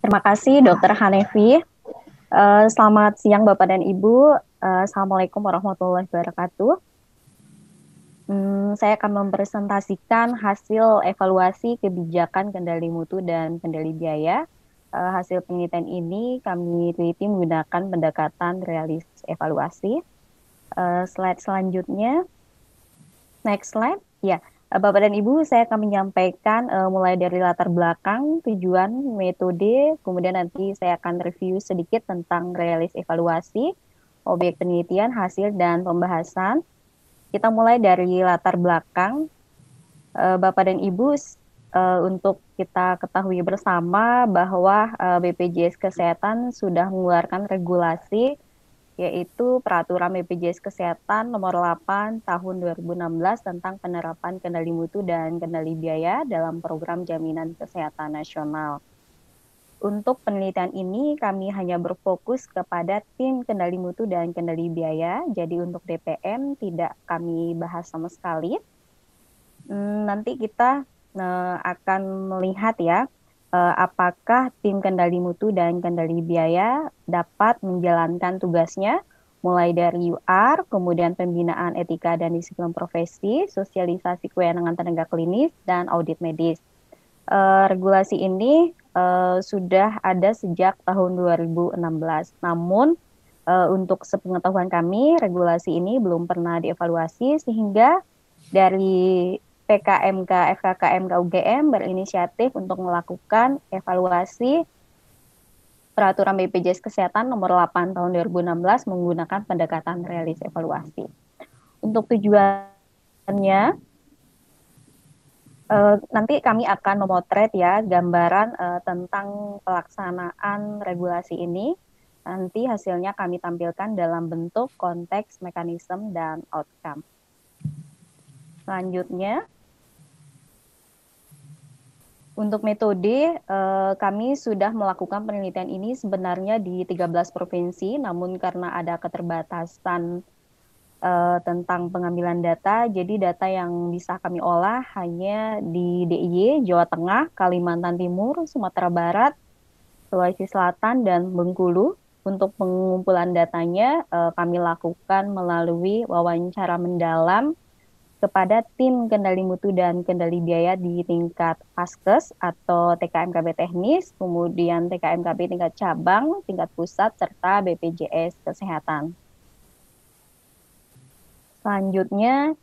Terima kasih Dokter Hanefi. Uh, selamat siang Bapak dan Ibu. Uh, Assalamualaikum warahmatullahi wabarakatuh. Hmm, saya akan mempresentasikan hasil evaluasi kebijakan kendali mutu dan kendali biaya. Uh, hasil penelitian ini kami teliti menggunakan pendekatan realis evaluasi. Uh, slide selanjutnya, next slide. Ya, uh, Bapak dan Ibu, saya akan menyampaikan uh, mulai dari latar belakang, tujuan, metode, kemudian nanti saya akan review sedikit tentang realis evaluasi, objek penelitian, hasil, dan pembahasan. Kita mulai dari latar belakang. Uh, Bapak dan Ibu uh, untuk kita ketahui bersama bahwa uh, eh, BPJS Kesehatan sudah mengeluarkan regulasi yaitu Peraturan BPJS Kesehatan Nomor 8 Tahun 2016 tentang penerapan kendali mutu dan kendali biaya dalam program jaminan kesehatan nasional. Untuk penelitian ini kami hanya berfokus kepada tim kendali mutu dan kendali biaya. Jadi untuk DPM tidak kami bahas sama sekali. Hmm, nanti kita uh, akan melihat ya uh, apakah tim kendali mutu dan kendali biaya dapat menjalankan tugasnya mulai dari UR, kemudian pembinaan etika dan disiplin profesi, sosialisasi kewenangan tenaga klinis, dan audit medis. Uh, regulasi ini uh, sudah ada sejak tahun 2016. Namun untuk sepengetahuan kami regulasi ini belum pernah dievaluasi sehingga dari PKMK, FKKMK UGM berinisiatif untuk melakukan evaluasi peraturan BPJS Kesehatan nomor 8 tahun 2016 menggunakan pendekatan realis evaluasi. Untuk tujuannya Uh, nanti kami akan memotret ya gambaran uh, tentang pelaksanaan regulasi ini. Nanti hasilnya kami tampilkan dalam bentuk konteks, mekanisme, dan outcome. Selanjutnya, untuk metode, uh, kami sudah melakukan penelitian ini sebenarnya di 13 provinsi, namun karena ada keterbatasan uh, tentang pengambilan data. Jadi data yang bisa kami olah hanya di DIY, Jawa Tengah, Kalimantan Timur, Sumatera Barat, Sulawesi Selatan, dan Bengkulu. Untuk pengumpulan datanya uh, kami lakukan melalui wawancara mendalam kepada tim kendali mutu dan kendali biaya di tingkat Paskes atau TKMKB teknis, kemudian TKMKB tingkat cabang, tingkat pusat, serta BPJS Kesehatan. Selanjutnya,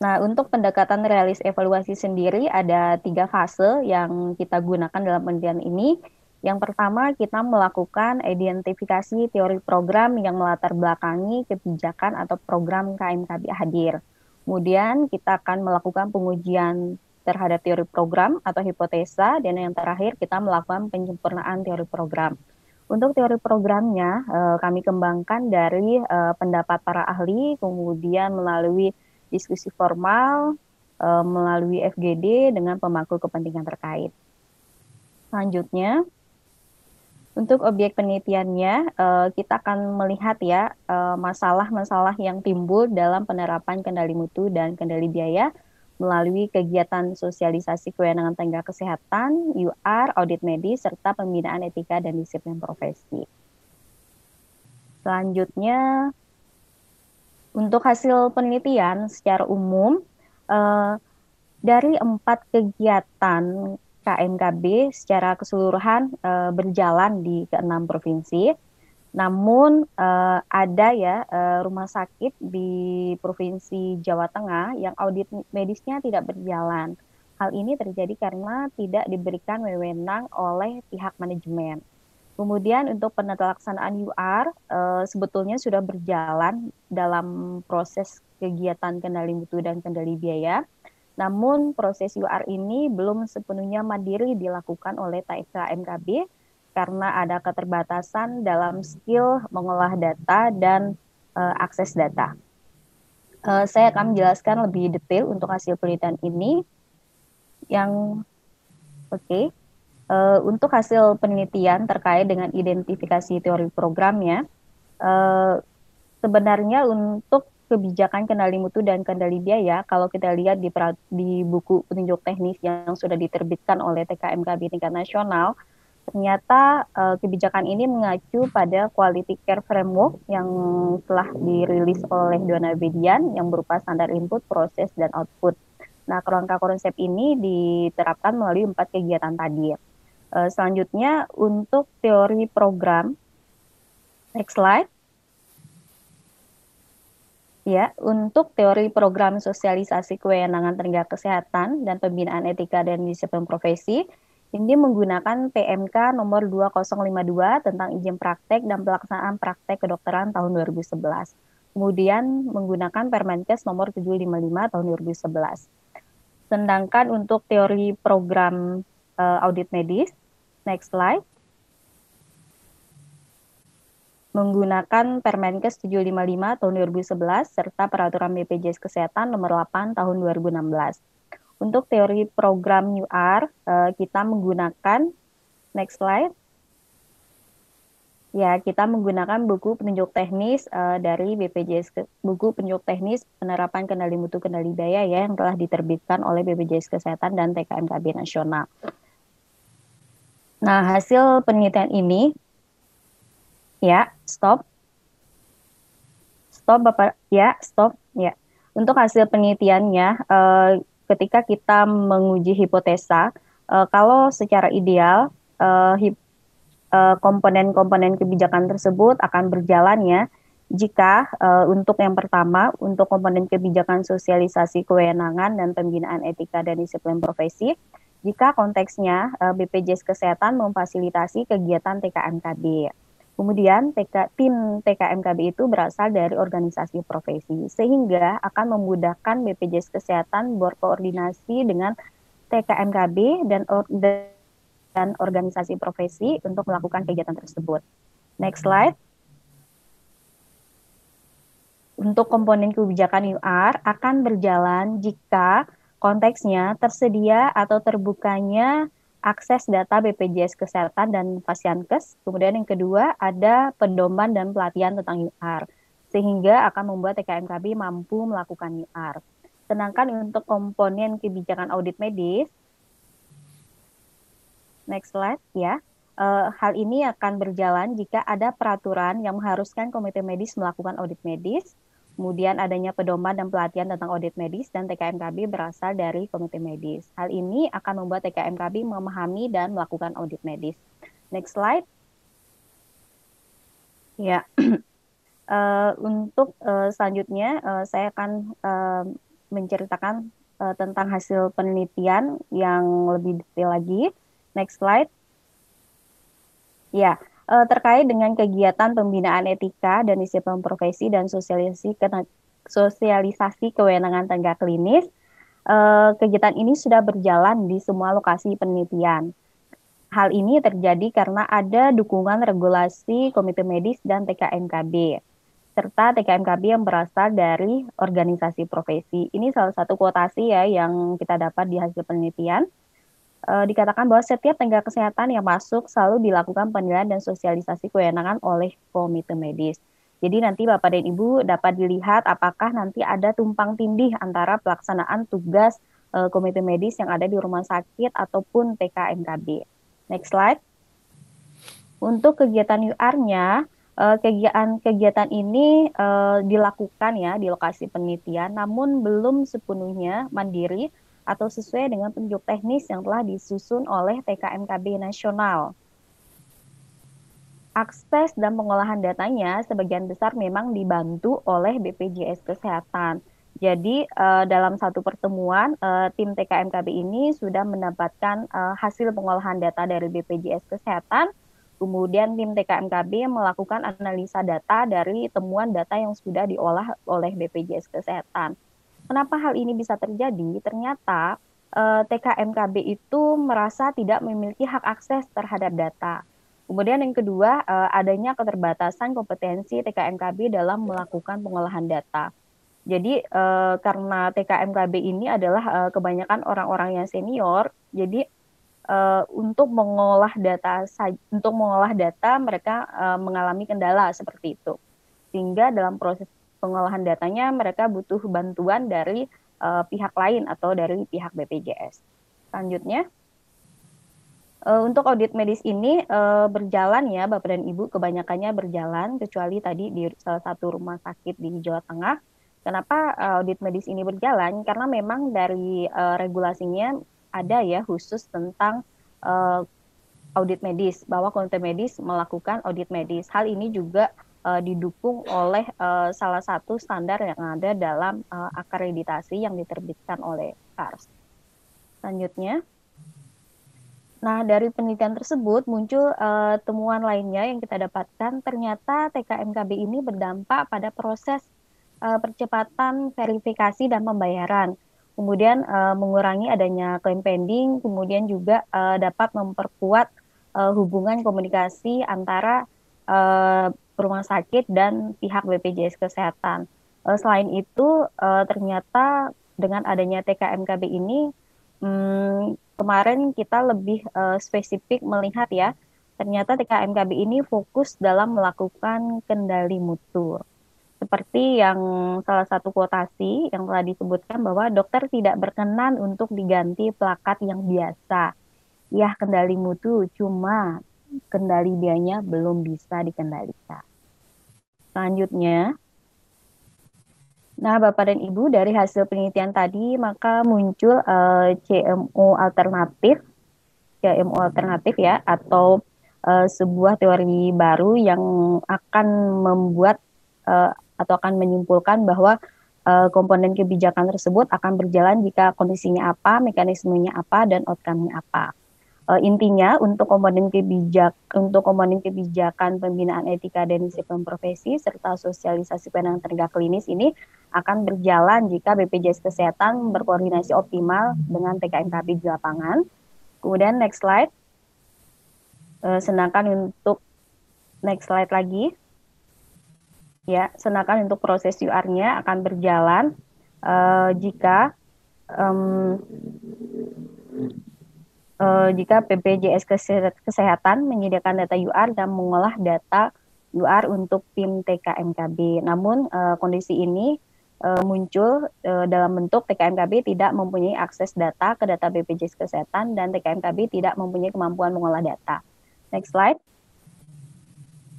nah untuk pendekatan realis evaluasi sendiri ada tiga fase yang kita gunakan dalam penelitian ini. Yang pertama, kita melakukan identifikasi teori program yang melatar belakangi kebijakan atau program KMKB hadir. Kemudian kita akan melakukan pengujian terhadap teori program atau hipotesa, dan yang terakhir kita melakukan penyempurnaan teori program. Untuk teori programnya, uh, kami kembangkan dari uh, pendapat para ahli, kemudian melalui diskusi formal, uh, melalui FGD dengan pemangku kepentingan terkait. Selanjutnya, untuk objek penelitiannya, uh, kita akan melihat ya masalah-masalah uh, yang timbul dalam penerapan kendali mutu dan kendali biaya melalui kegiatan sosialisasi kewenangan tenaga kesehatan, UR, audit medis, serta pembinaan etika dan disiplin profesi. Selanjutnya, untuk hasil penelitian secara umum, eh, dari empat kegiatan KMKB secara keseluruhan eh, berjalan di keenam provinsi namun uh, ada ya uh, rumah sakit di Provinsi Jawa Tengah yang audit medisnya tidak berjalan. Hal ini terjadi karena tidak diberikan wewenang oleh pihak manajemen. Kemudian untuk penelaksanaan UR uh, sebetulnya sudah berjalan dalam proses kegiatan kendali mutu dan kendali biaya. Namun proses UR ini belum sepenuhnya mandiri dilakukan oleh TKMKB karena ada keterbatasan dalam skill mengolah data dan uh, akses data. Uh, saya akan menjelaskan lebih detail untuk hasil penelitian ini. Yang oke, okay. uh, untuk hasil penelitian terkait dengan identifikasi teori programnya, uh, sebenarnya untuk kebijakan kendali mutu dan kendali biaya, kalau kita lihat di, di buku petunjuk teknis yang sudah diterbitkan oleh TKMKB tingkat nasional, ternyata uh, kebijakan ini mengacu pada Quality Care Framework yang telah dirilis oleh Dona Bedian yang berupa standar input, proses, dan output. Nah, kerangka konsep ini diterapkan melalui empat kegiatan tadi. Uh, selanjutnya, untuk teori program, next slide. Ya, untuk teori program sosialisasi kewenangan tenaga kesehatan dan pembinaan etika dan disiplin profesi, ini menggunakan PMK nomor 2052 tentang izin praktek dan pelaksanaan praktek kedokteran tahun 2011. Kemudian menggunakan Permenkes nomor 755 tahun 2011. Sedangkan untuk teori program uh, audit medis, next slide, menggunakan Permenkes 755 tahun 2011 serta peraturan BPJS Kesehatan nomor 8 tahun 2016. Untuk teori program UR, eh, kita menggunakan next slide. Ya, kita menggunakan buku penunjuk teknis uh, dari BPJS buku penunjuk teknis penerapan kendali mutu kendali daya ya yang telah diterbitkan oleh BPJS Kesehatan dan TKMKB nasional. Nah, hasil penelitian ini ya, stop. Stop Bapak, ya, stop, ya. Untuk hasil penelitiannya uh, ketika kita menguji hipotesa, uh, kalau secara ideal hip, uh, komponen-komponen kebijakan tersebut akan berjalan ya jika uh, untuk yang pertama untuk komponen kebijakan sosialisasi kewenangan dan pembinaan etika dan disiplin profesi jika konteksnya uh, BPJS Kesehatan memfasilitasi kegiatan TKMKB. Kemudian TK, tim TKMKB itu berasal dari organisasi profesi, sehingga akan memudahkan BPJS Kesehatan berkoordinasi dengan TKMKB dan, or, dan organisasi profesi untuk melakukan kegiatan tersebut. Next slide. Untuk komponen kebijakan UR akan berjalan jika konteksnya tersedia atau terbukanya akses data BPJS Kesehatan dan Pasienkes. Kemudian yang kedua ada pedoman dan pelatihan tentang UR, sehingga akan membuat TKMKB mampu melakukan UR. Sedangkan untuk komponen kebijakan audit medis, next slide ya, uh, hal ini akan berjalan jika ada peraturan yang mengharuskan komite medis melakukan audit medis, Kemudian adanya pedoman dan pelatihan tentang audit medis dan TKMKB berasal dari komite medis. Hal ini akan membuat TKMKB memahami dan melakukan audit medis. Next slide. Ya, uh, untuk uh, selanjutnya uh, saya akan uh, menceritakan uh, tentang hasil penelitian yang lebih detail lagi. Next slide. Ya, uh, terkait dengan kegiatan pembinaan etika dan disiplin profesi dan sosialisasi sosialisasi kewenangan tenaga klinis. Uh, kegiatan ini sudah berjalan di semua lokasi penelitian. Hal ini terjadi karena ada dukungan regulasi Komite Medis dan TKMKB serta TKMKB yang berasal dari organisasi profesi. Ini salah satu kuotasi ya yang kita dapat di hasil penelitian uh, dikatakan bahwa setiap tenaga kesehatan yang masuk selalu dilakukan penilaian dan sosialisasi kewenangan oleh komite medis. Jadi nanti Bapak dan Ibu dapat dilihat apakah nanti ada tumpang tindih antara pelaksanaan tugas uh, komite medis yang ada di rumah sakit ataupun TKMKB. Next slide. Untuk kegiatan UR-nya, uh, kegiatan kegiatan ini uh, dilakukan ya di lokasi penelitian, namun belum sepenuhnya mandiri atau sesuai dengan petunjuk teknis yang telah disusun oleh TKMKB nasional. Akses dan pengolahan datanya sebagian besar memang dibantu oleh BPJS Kesehatan. Jadi uh, dalam satu pertemuan uh, tim TKMKB ini sudah mendapatkan uh, hasil pengolahan data dari BPJS Kesehatan. Kemudian tim TKMKB melakukan analisa data dari temuan data yang sudah diolah oleh BPJS Kesehatan. Kenapa hal ini bisa terjadi? Ternyata eh, TKMKB itu merasa tidak memiliki hak akses terhadap data. Kemudian yang kedua, eh, adanya keterbatasan kompetensi TKMKB dalam melakukan pengolahan data. Jadi eh, karena TKMKB ini adalah eh, kebanyakan orang-orang yang senior, jadi eh, untuk mengolah data untuk mengolah data mereka eh, mengalami kendala seperti itu. Sehingga dalam proses pengolahan datanya mereka butuh bantuan dari uh, pihak lain atau dari pihak BPJS. Selanjutnya, Uh, untuk audit medis ini uh, berjalan ya Bapak dan Ibu, kebanyakannya berjalan kecuali tadi di salah satu rumah sakit di Jawa Tengah. Kenapa audit medis ini berjalan? Karena memang dari uh, regulasinya ada ya khusus tentang uh, audit medis bahwa komite medis melakukan audit medis. Hal ini juga uh, didukung oleh uh, salah satu standar yang ada dalam uh, akreditasi yang diterbitkan oleh KARS. Selanjutnya, Nah, dari penelitian tersebut muncul uh, temuan lainnya yang kita dapatkan ternyata TKMKB ini berdampak pada proses uh, percepatan verifikasi dan pembayaran. Kemudian uh, mengurangi adanya klaim pending, kemudian juga uh, dapat memperkuat uh, hubungan komunikasi antara uh, rumah sakit dan pihak BPJS Kesehatan. Uh, selain itu, uh, ternyata dengan adanya TKMKB ini hmm, kemarin kita lebih uh, spesifik melihat ya, ternyata TKMKB ini fokus dalam melakukan kendali mutu. Seperti yang salah satu kuotasi yang telah disebutkan bahwa dokter tidak berkenan untuk diganti plakat yang biasa. Ya, kendali mutu cuma kendali biayanya belum bisa dikendalikan. Selanjutnya, Nah, Bapak dan Ibu, dari hasil penelitian tadi, maka muncul uh, eh, CMO alternatif, CMO alternatif ya, atau uh, sebuah teori baru yang akan membuat uh, atau akan menyimpulkan bahwa uh, komponen kebijakan tersebut akan berjalan jika kondisinya apa, mekanismenya apa, dan outcome-nya apa. Uh, intinya untuk komponen kebijak untuk komponen kebijakan pembinaan etika dan disiplin profesi serta sosialisasi penanganan tenaga klinis ini akan berjalan jika BPJS Kesehatan berkoordinasi optimal dengan TKMKB di lapangan. Kemudian next slide. Uh, sedangkan untuk next slide lagi. Ya, sedangkan untuk proses UR-nya akan berjalan uh, jika um, uh, jika BPJS Kesehatan menyediakan data UR dan mengolah data UR untuk tim TKMKB. Namun uh, kondisi ini uh, muncul uh, dalam bentuk TKMKB tidak mempunyai akses data ke data BPJS Kesehatan dan TKMKB tidak mempunyai kemampuan mengolah data. Next slide.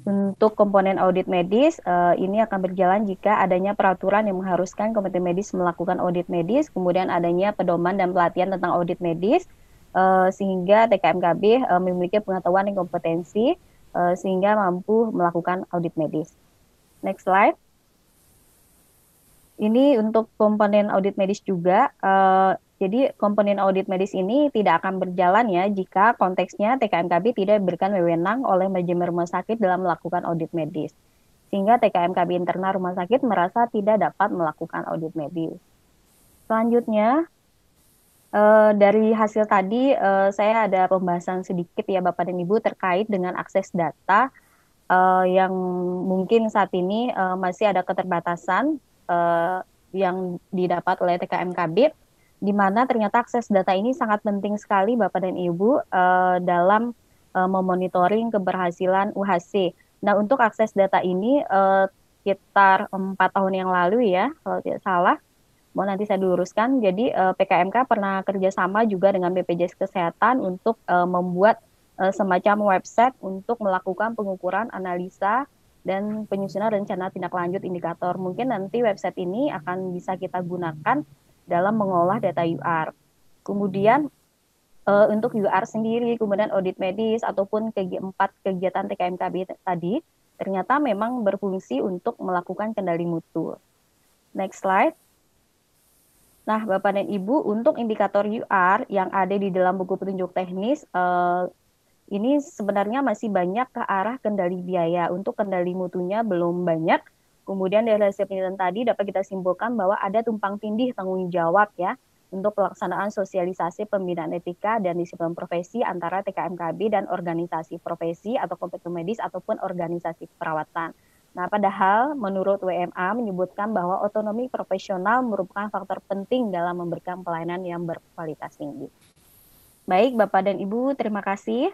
Untuk komponen audit medis, uh, ini akan berjalan jika adanya peraturan yang mengharuskan komite medis melakukan audit medis, kemudian adanya pedoman dan pelatihan tentang audit medis, uh, sehingga TKMKB uh, memiliki pengetahuan dan kompetensi uh, sehingga mampu melakukan audit medis. Next slide. Ini untuk komponen audit medis juga. Uh, jadi komponen audit medis ini tidak akan berjalan ya jika konteksnya TKMKB tidak diberikan wewenang oleh manajemen rumah sakit dalam melakukan audit medis. Sehingga TKMKB internal rumah sakit merasa tidak dapat melakukan audit medis. Selanjutnya, Uh, dari hasil tadi uh, saya ada pembahasan sedikit ya Bapak dan Ibu terkait dengan akses data uh, yang mungkin saat ini uh, masih ada keterbatasan uh, yang didapat oleh TKMKB di mana ternyata akses data ini sangat penting sekali Bapak dan Ibu uh, dalam uh, memonitoring keberhasilan UHC. Nah, untuk akses data ini uh, sekitar empat tahun yang lalu ya, kalau tidak salah, mau nanti saya diluruskan. Jadi uh, eh, PKMK pernah kerjasama juga dengan BPJS Kesehatan untuk uh, membuat uh, semacam website untuk melakukan pengukuran analisa dan penyusunan rencana tindak lanjut indikator. Mungkin nanti website ini akan bisa kita gunakan dalam mengolah data UR. Kemudian uh, untuk UR sendiri, kemudian audit medis ataupun empat kegiatan TKMKB tadi ternyata memang berfungsi untuk melakukan kendali mutu. Next slide. Nah, Bapak dan Ibu, untuk indikator UR yang ada di dalam buku petunjuk teknis, eh, ini sebenarnya masih banyak ke arah kendali biaya. Untuk kendali mutunya belum banyak. Kemudian dari hasil penelitian tadi dapat kita simpulkan bahwa ada tumpang tindih tanggung jawab ya untuk pelaksanaan sosialisasi pembinaan etika dan disiplin profesi antara TKMKB dan organisasi profesi atau kompeten medis ataupun organisasi perawatan. Nah, padahal menurut WMA menyebutkan bahwa otonomi profesional merupakan faktor penting dalam memberikan pelayanan yang berkualitas tinggi. Baik, Bapak dan Ibu, terima kasih.